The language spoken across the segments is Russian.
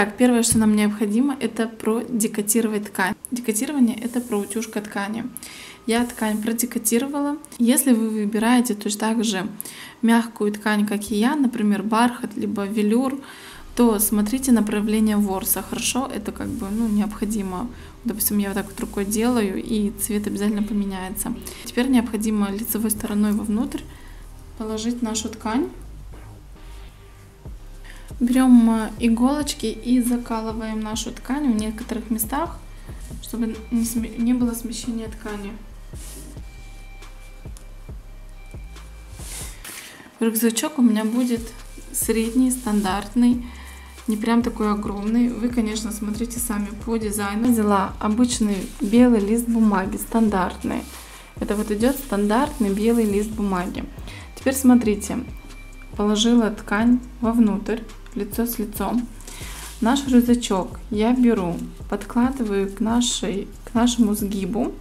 Итак, первое, что нам необходимо, это продекотировать ткань. Декотирование – это про утюжка ткани. Я ткань продекотировала. Если вы выбираете точно так же мягкую ткань, как и я, например, бархат, либо велюр, то смотрите направление ворса, хорошо? Это как бы ну, необходимо. Допустим, я вот так вот рукой делаю, и цвет обязательно поменяется. Теперь необходимо лицевой стороной вовнутрь положить нашу ткань. Берем э, иголочки и закалываем нашу ткань в некоторых местах, чтобы не было смещения ткани. Рюкзачок у меня будет средний, стандартный, не прям такой огромный. Вы, конечно, смотрите сами по дизайну. Взяла обычный белый лист бумаги, стандартный. Это вот идет стандартный белый лист бумаги. Теперь смотрите, положила ткань вовнутрь, лицо с лицом. Наш рюкзачок я беру, подкладываю к, нашей, к нашему сгибу,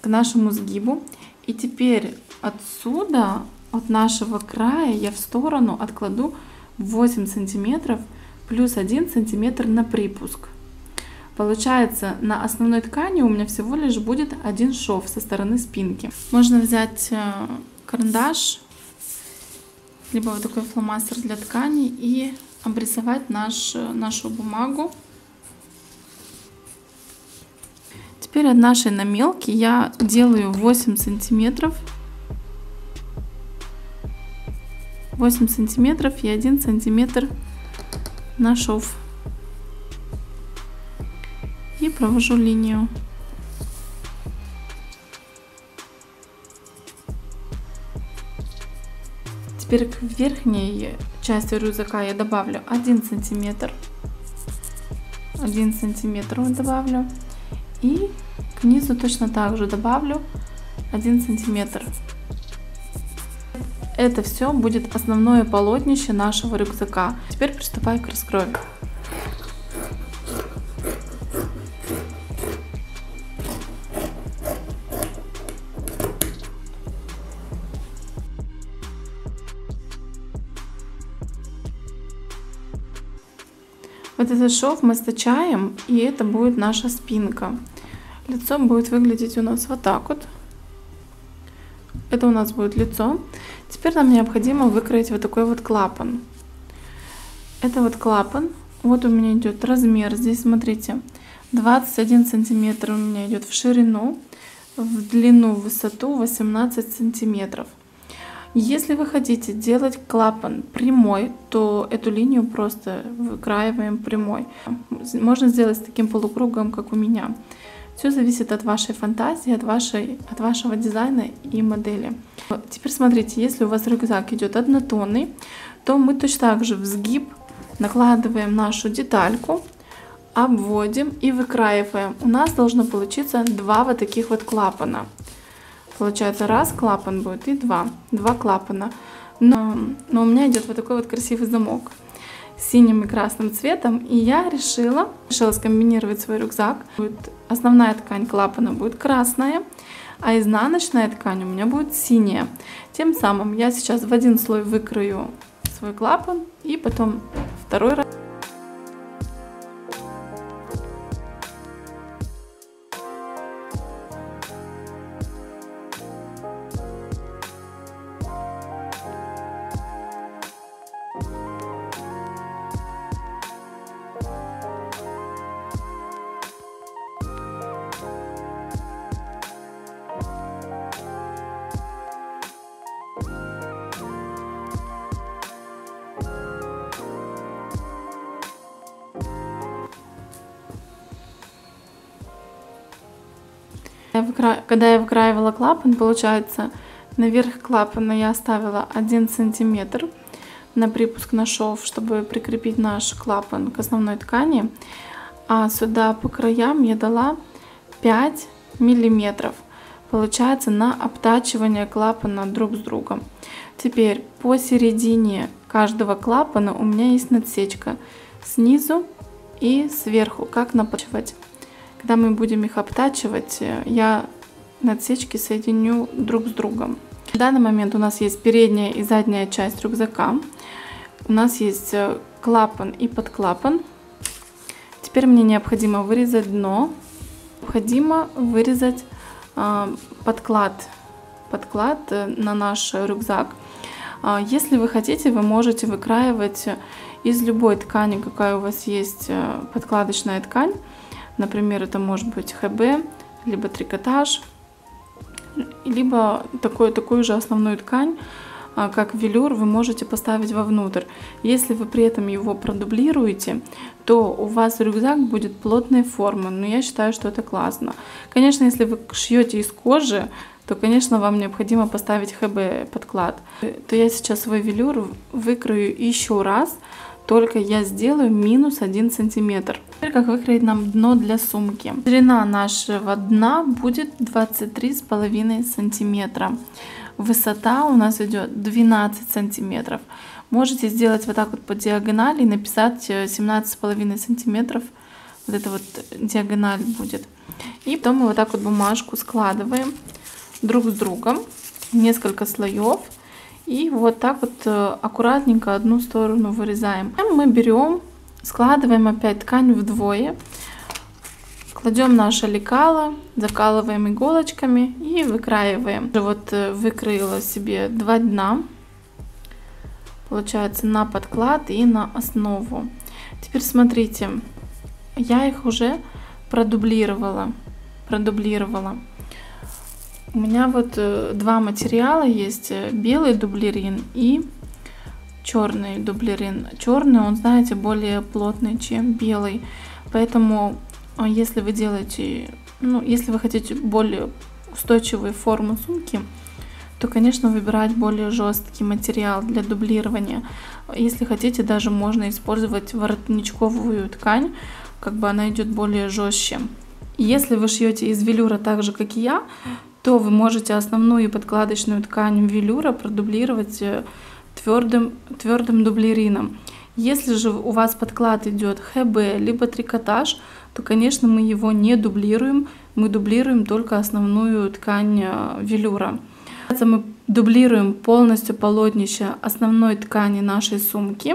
к нашему сгибу. И теперь отсюда от нашего края я в сторону откладу 8 сантиметров плюс 1 сантиметр на припуск. Получается, на основной ткани у меня всего лишь будет один шов со стороны спинки. Можно взять э, карандаш, либо вот такой фломастер для ткани и обрисовать наш, нашу бумагу. Теперь от нашей намелки я делаю 8 сантиметров 8 сантиметров и 1 сантиметр на шов. И провожу линию. Теперь к верхней части рюкзака я добавлю 1 сантиметр. 1 сантиметр добавлю. И к низу точно так же добавлю 1 сантиметр. Это все будет основное полотнище нашего рюкзака. Теперь приступаю к раскрою. Вот этот шов мы стачаем, и это будет наша спинка. Лицо будет выглядеть у нас вот так вот. Это у нас будет лицо. Теперь нам необходимо выкроить вот такой вот клапан. Это вот клапан. Вот у меня идет размер. Здесь смотрите, 21 сантиметр у меня идет в ширину, в длину, в высоту 18 сантиметров. Если вы хотите делать клапан прямой, то эту линию просто выкраиваем прямой. Можно сделать с таким полукругом, как у меня. Все зависит от вашей фантазии, от, вашей, от вашего дизайна и модели. Теперь смотрите, если у вас рюкзак идет однотонный, то мы точно так же в сгиб накладываем нашу детальку, обводим и выкраиваем. У нас должно получиться два вот таких вот клапана. Получается раз клапан будет и два, два клапана. Но, но у меня идет вот такой вот красивый замок синим и красным цветом. И я решила, решила скомбинировать свой рюкзак. Будет, основная ткань клапана будет красная, а изнаночная ткань у меня будет синяя. Тем самым я сейчас в один слой выкрою свой клапан и потом второй раз. Когда я выкраивала клапан, получается, наверх клапана я оставила 1 сантиметр на припуск на шов, чтобы прикрепить наш клапан к основной ткани. А сюда по краям я дала 5 миллиметров. Получается на обтачивание клапана друг с другом. Теперь посередине каждого клапана у меня есть надсечка снизу и сверху, как напачивать. Когда мы будем их обтачивать, э, я надсечки соединю друг с другом. В данный момент у нас есть передняя и задняя часть рюкзака. У нас есть э, клапан и подклапан. Теперь мне необходимо вырезать дно. Необходимо вырезать э, подклад, подклад на наш рюкзак. Э, если вы хотите, вы можете выкраивать из любой ткани, какая у вас есть подкладочная ткань. Например, это может быть ХБ, либо трикотаж, либо такой, такую же основную ткань, а, как велюр, вы можете поставить вовнутрь. Если вы при этом его продублируете, то у вас рюкзак будет плотной формы. Но я считаю, что это классно. Конечно, если вы шьете из кожи, то, конечно, вам необходимо поставить ХБ подклад. То я сейчас свой велюр выкрою еще раз, только я сделаю минус 1 сантиметр. Теперь как выкроить нам дно для сумки. Ширина нашего дна будет 23,5 сантиметра. Высота у нас идет 12 сантиметров. Можете сделать вот так вот по диагонали и написать 17,5 э, сантиметров. Вот это вот диагональ будет. И потом мы вот так вот бумажку складываем друг с другом. Несколько слоев. И вот так вот э, аккуратненько одну сторону вырезаем. Мы берем, складываем опять ткань вдвое. Кладем наше лекало, закалываем иголочками и выкраиваем. Вот э, выкроила себе два дна, получается на подклад и на основу. Теперь смотрите, я их уже продублировала, продублировала. У меня вот э, два материала есть, э, белый дублерин и черный дублерин. Черный, он, знаете, более плотный, чем белый, поэтому а если вы делаете, ну, если вы хотите более устойчивую форму сумки, то, конечно, выбирать более жесткий материал для дублирования. Если хотите, даже можно использовать воротничковую ткань, как бы она идет более жестче. Если вы шьете из велюра так же, как и я, то вы можете основную подкладочную ткань велюра продублировать э, твердым, твердым дублерином. Если же у вас подклад идет ХБ, либо трикотаж, то, конечно, мы его не дублируем, мы дублируем только основную ткань э, велюра. Мы дублируем полностью полотнище основной ткани нашей сумки,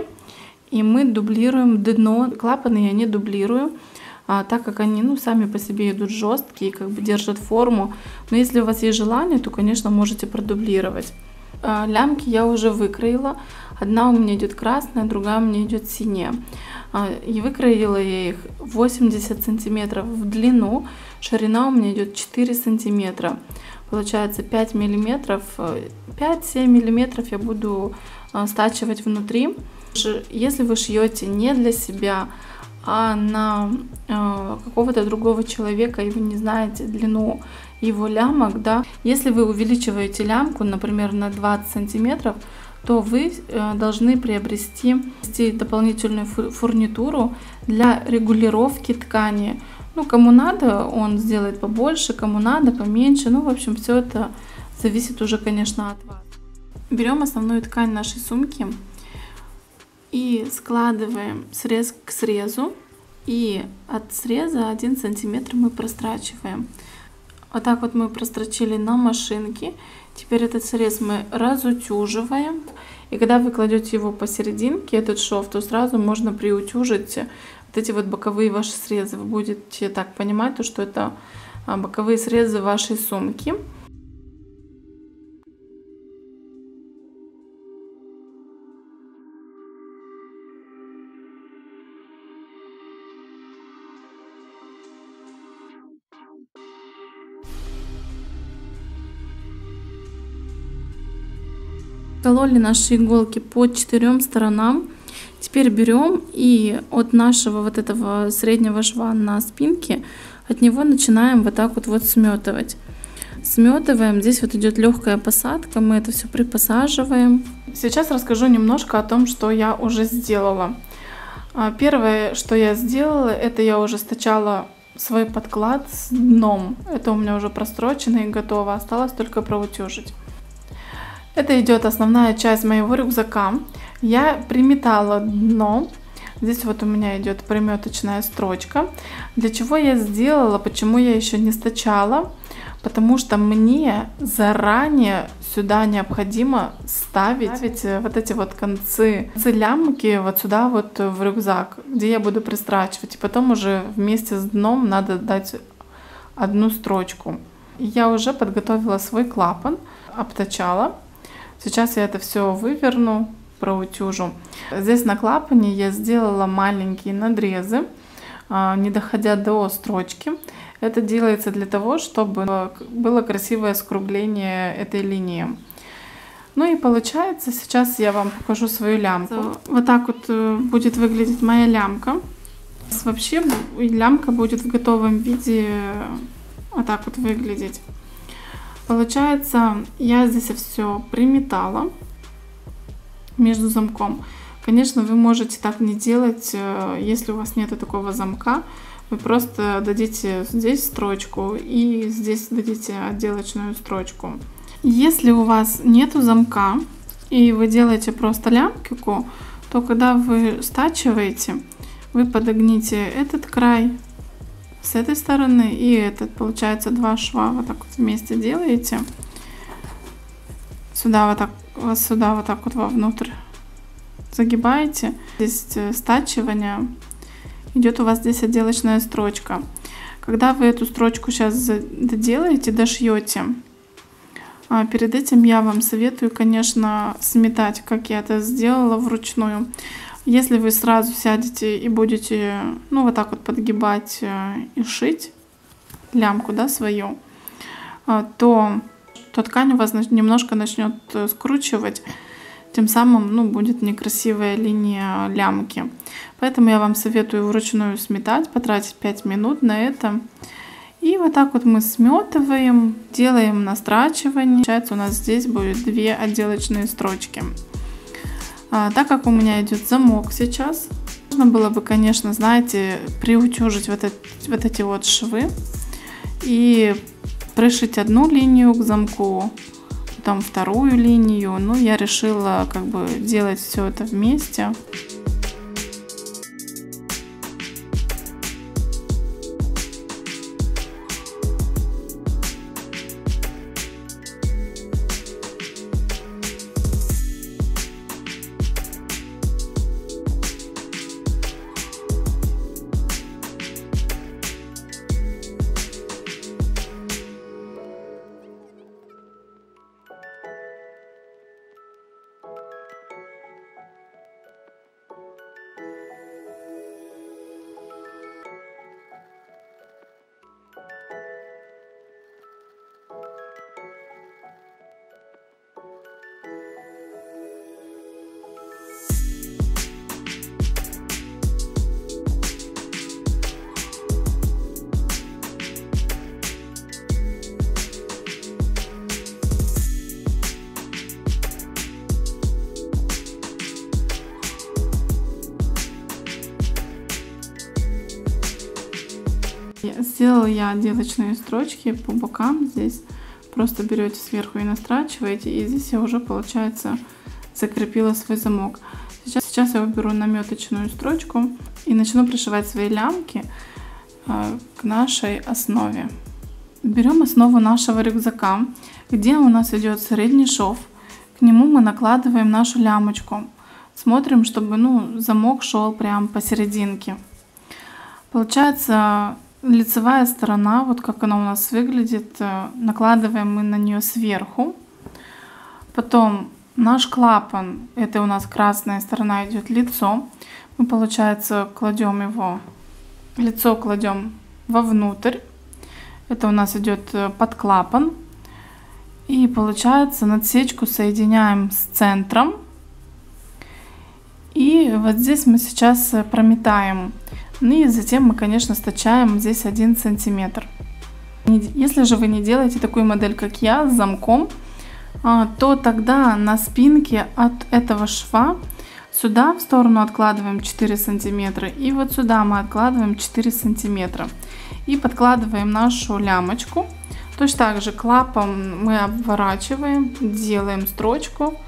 и мы дублируем дно, клапаны я не дублирую, а, так как они ну, сами по себе идут жесткие, как бы держат форму. Но если у вас есть желание, то, конечно, можете продублировать. А, лямки я уже выкроила. Одна у меня идет красная, другая у меня идет синяя. А, и выкроила я их 80 сантиметров в длину, ширина у меня идет 4 сантиметра. Получается 5 миллиметров, 5-7 миллиметров я буду а, стачивать внутри. Если вы шьете не для себя, а на э, какого-то другого человека, и вы не знаете длину его лямок, да, если вы увеличиваете лямку, например, на 20 сантиметров, то вы э, должны приобрести дополнительную фурнитуру для регулировки ткани. Ну, кому надо, он сделает побольше, кому надо, поменьше. Ну, в общем, все это зависит уже, конечно, от вас. Берем основную ткань нашей сумки и складываем срез к срезу. И от среза 1 сантиметр мы прострачиваем. Вот так вот мы прострочили на машинке. Теперь этот срез мы разутюживаем. И когда вы кладете его посерединке, этот шов, то сразу можно приутюжить вот эти вот боковые ваши срезы. Вы будете так понимать, то, что это а, боковые срезы вашей сумки. Кололи наши иголки по четырем сторонам. Теперь берем и от нашего вот этого среднего шва на спинке, от него начинаем вот так вот, вот сметывать. Сметываем, здесь вот идет легкая посадка, мы это все припосаживаем. Сейчас расскажу немножко о том, что я уже сделала. А, первое, что я сделала, это я уже стачала свой подклад с дном. Это у меня уже прострочено и готово, осталось только проутюжить. Это идет основная часть моего рюкзака. Я приметала дно. Здесь вот у меня идет приметочная строчка. Для чего я сделала, почему я еще не стачала? потому что мне заранее сюда необходимо ставить, ставить вот эти вот концы, концы лямки вот сюда вот в рюкзак, где я буду пристрачивать. И потом уже вместе с дном надо дать одну строчку. Я уже подготовила свой клапан, обточала. Сейчас я это все выверну, проутюжу. Здесь на клапане я сделала маленькие надрезы, а, не доходя до строчки. Это делается для того, чтобы было красивое скругление этой линии. Ну и получается, сейчас я вам покажу свою лямку. Вот так вот э, будет выглядеть моя лямка. Вообще лямка будет в готовом виде э, вот так вот выглядеть. Получается, я здесь все приметала между замком. Конечно, вы можете так не делать, э, если у вас нет такого замка. Вы просто дадите здесь строчку и здесь дадите отделочную строчку. Если у вас нету замка и вы делаете просто лямкику, то когда вы стачиваете, вы подогните этот край с этой стороны и этот. Получается два шва вот так вот вместе делаете. Сюда вот так, сюда вот так вот вовнутрь загибаете. Здесь э, стачивание идет у вас здесь отделочная строчка. Когда вы эту строчку сейчас доделаете, дошьете, а перед этим я вам советую, конечно, сметать, как я это сделала вручную. Если вы сразу сядете и будете, ну, вот так вот подгибать э, и шить лямку, да, свою, а, то, то ткань у вас немножко начнет э, скручивать, тем самым, ну, будет некрасивая линия лямки. Поэтому я вам советую вручную сметать, потратить 5 минут на это. И вот так вот мы сметываем, делаем настрачивание. Получается у нас здесь будет две отделочные строчки. А, так как у меня идет замок сейчас, можно было бы, конечно, знаете, приутюжить вот, это, вот эти вот швы и пришить одну линию к замку, потом вторую линию. Но я решила как бы делать все это вместе. Сделала я отделочные строчки по бокам здесь. Просто берете сверху и настрачиваете. И здесь я уже, получается, закрепила свой замок. Сейчас, сейчас я уберу наметочную строчку и начну пришивать свои лямки э, к нашей основе. Берем основу нашего рюкзака, где у нас идет средний шов. К нему мы накладываем нашу лямочку. Смотрим, чтобы ну, замок шел прям посерединке. Получается лицевая сторона, вот как она у нас выглядит, э, накладываем мы на нее сверху. Потом наш клапан, это у нас красная сторона идет лицо. Мы, получается, кладем его, лицо кладем вовнутрь. Это у нас идет э, под клапан. И получается надсечку соединяем с центром. И вот здесь мы сейчас э, прометаем ну и затем мы, конечно, стачаем здесь 1 сантиметр. Если же вы не делаете такую модель, как я, с замком, а, то тогда на спинке от этого шва сюда в сторону откладываем 4 сантиметра и вот сюда мы откладываем 4 сантиметра. И подкладываем нашу лямочку. Точно так же клапом мы обворачиваем делаем строчку.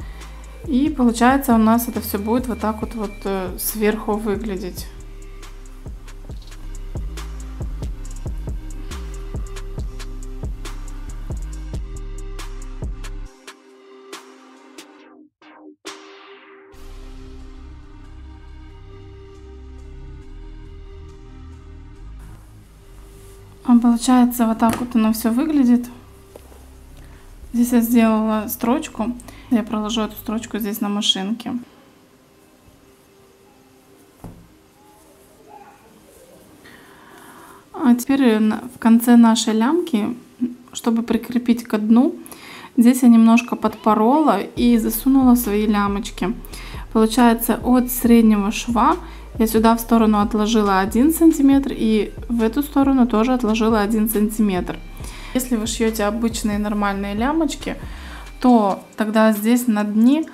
И получается у нас это все будет вот так вот вот э, сверху выглядеть Получается, вот так вот оно все выглядит. Здесь я сделала строчку. Я проложу эту строчку здесь на машинке. А теперь в конце нашей лямки, чтобы прикрепить к дну, здесь я немножко подпорола и засунула свои лямочки. Получается от среднего шва я сюда в сторону отложила 1 сантиметр и в эту сторону тоже отложила 1 сантиметр. Если вы шьете обычные нормальные лямочки, то тогда здесь на дне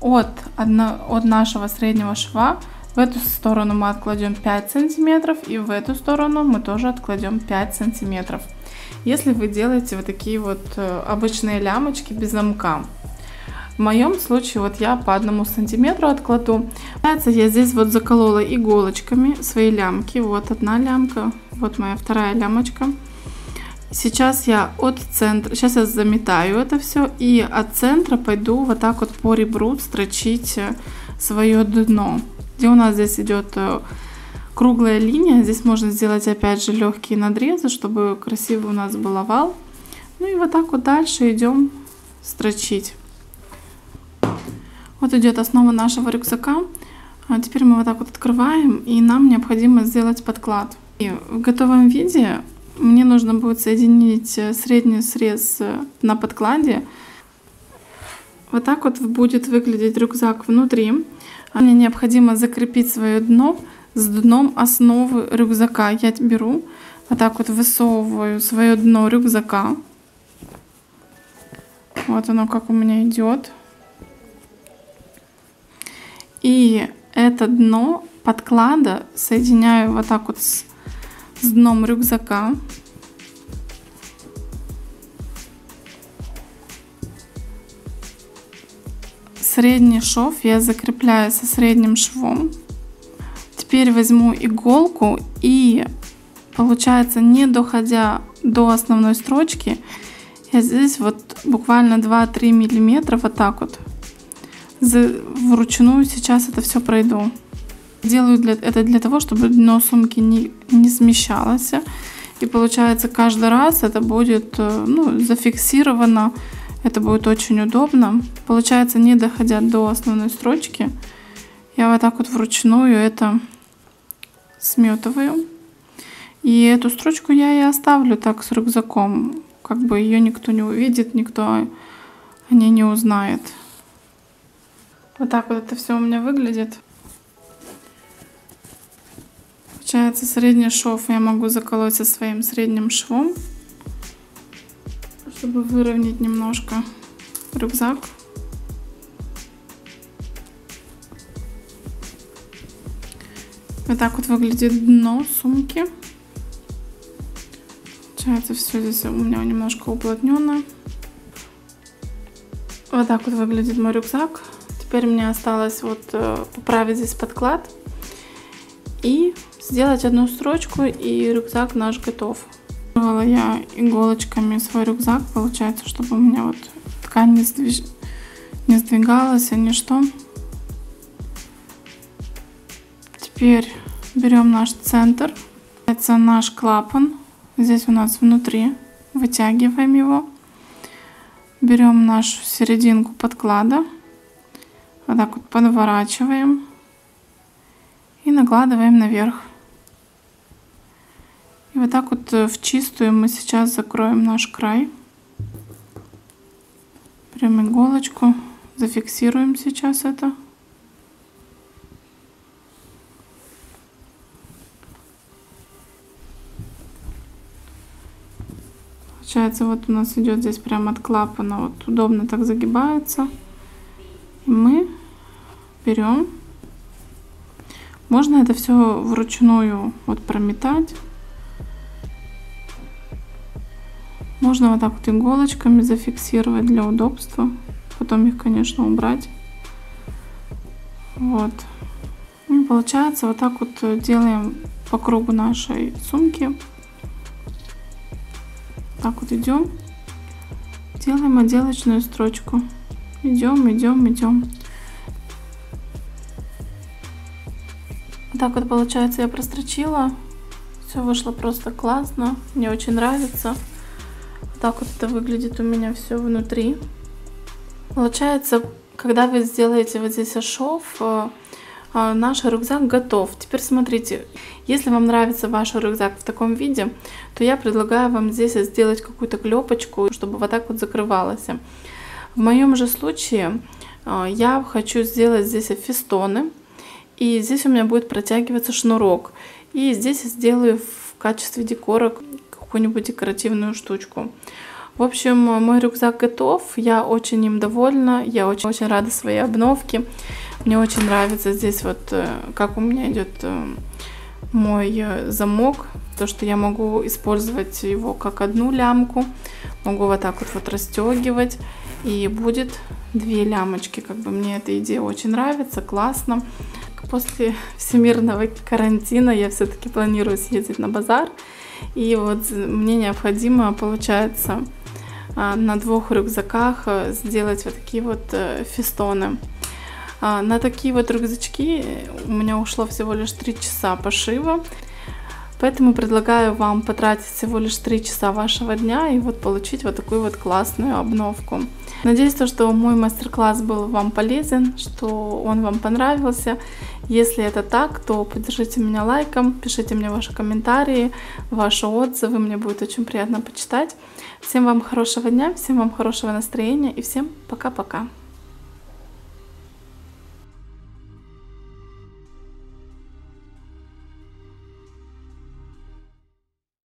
от, от нашего среднего шва в эту сторону мы откладем 5 сантиметров и в эту сторону мы тоже откладем 5 сантиметров. Если вы делаете вот такие вот э, обычные лямочки без замка. В моем случае вот я по одному сантиметру откладу. Я здесь вот заколола иголочками свои лямки. Вот одна лямка, вот моя вторая лямочка. Сейчас я от центра, сейчас я заметаю это все и от центра пойду вот так вот по ребру строчить э, свое дно где у нас здесь идет э, круглая линия. Здесь можно сделать опять же легкие надрезы, чтобы красивый у нас был овал. Ну и вот так вот дальше идем строчить. Вот идет основа нашего рюкзака. А теперь мы вот так вот открываем, и нам необходимо сделать подклад. И в готовом виде мне нужно будет соединить э, средний срез э, на подкладе. Вот так вот будет выглядеть рюкзак внутри. Мне необходимо закрепить свое дно с дном основы рюкзака. Я беру, вот так вот высовываю свое дно рюкзака. Вот оно как у меня идет. И это дно подклада соединяю вот так вот с, с дном рюкзака. средний шов я закрепляю со средним швом. Теперь возьму иголку и получается не доходя до основной строчки, я здесь вот буквально 2-3 миллиметра вот так вот вручную сейчас это все пройду. Делаю для, это для того, чтобы дно сумки не, не смещалось. И получается каждый раз это будет э, ну, зафиксировано это будет очень удобно. Получается, не доходя до основной строчки, я вот так вот вручную это сметываю. И эту строчку я и оставлю так с рюкзаком. Как бы ее никто не увидит, никто о ней не узнает. Вот так вот это все у меня выглядит. Получается, средний шов я могу заколоть со своим средним швом чтобы выровнять немножко рюкзак. Вот так вот выглядит дно сумки. Получается все здесь у меня немножко уплотнено. Вот так вот выглядит мой рюкзак. Теперь мне осталось вот э, поправить здесь подклад и сделать одну строчку и рюкзак наш готов. Я иголочками свой рюкзак, получается, чтобы у меня вот ткань не, сдвиж... не сдвигалась, а ничто. Теперь берем наш центр, это наш клапан, здесь у нас внутри, вытягиваем его. Берем нашу серединку подклада, вот так вот подворачиваем и накладываем наверх. И вот так вот в чистую мы сейчас закроем наш край. Прям иголочку. Зафиксируем сейчас это. Получается, вот у нас идет здесь прямо от клапана, вот удобно так загибается. Берем. Можно это все вручную вот прометать. Можно вот так вот иголочками зафиксировать для удобства. Потом их, конечно, убрать. Вот. И получается, вот так вот делаем по кругу нашей сумки. Так вот идем. Делаем отделочную строчку. Идем, идем, идем. Так вот получается я прострочила Все вышло просто классно. Мне очень нравится. Так вот это выглядит у меня все внутри. Получается, когда вы сделаете вот здесь шов, э, э, наш рюкзак готов. Теперь смотрите, если вам нравится ваш рюкзак в таком виде, то я предлагаю вам здесь сделать какую-то клепочку, чтобы вот так вот закрывалось. В моем же случае э, я хочу сделать здесь фестоны. И здесь у меня будет протягиваться шнурок. И здесь сделаю в качестве декора какую-нибудь декоративную штучку. В общем, мой рюкзак готов, я очень им довольна, я очень, очень рада своей обновке. Мне очень нравится здесь вот, э, как у меня идет э, мой э, замок, то, что я могу использовать его как одну лямку, могу вот так вот, вот расстегивать, и будет две лямочки, как бы мне эта идея очень нравится, классно. После всемирного карантина я все-таки планирую съездить на базар, и вот мне необходимо, получается, а, на двух рюкзаках э, сделать вот такие вот э, фестоны. А, на такие вот рюкзачки у меня ушло всего лишь 3 часа пошива. Поэтому предлагаю вам потратить всего лишь 3 часа вашего дня и вот получить вот такую вот классную обновку. Надеюсь, то, что мой мастер-класс был вам полезен, что он вам понравился. Если это так, то поддержите меня лайком, пишите мне ваши комментарии, ваши отзывы, мне будет очень приятно почитать. Всем вам хорошего дня, всем вам хорошего настроения и всем пока-пока.